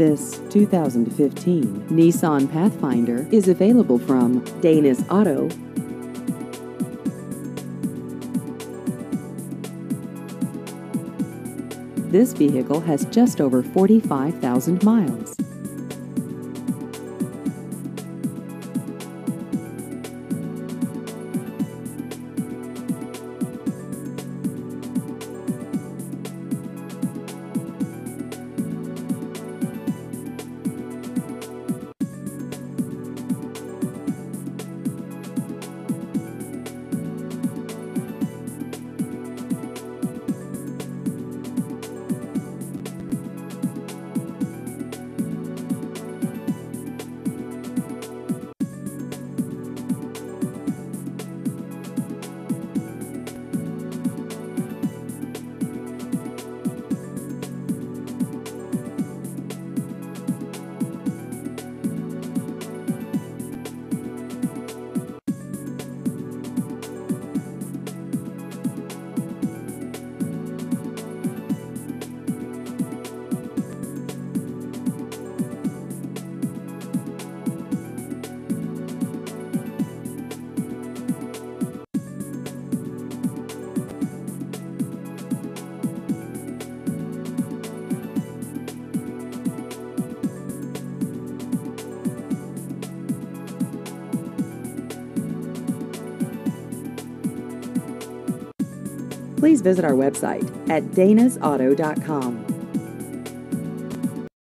This 2015 Nissan Pathfinder is available from Danis Auto. This vehicle has just over 45,000 miles. Please visit our website at danisauto.com.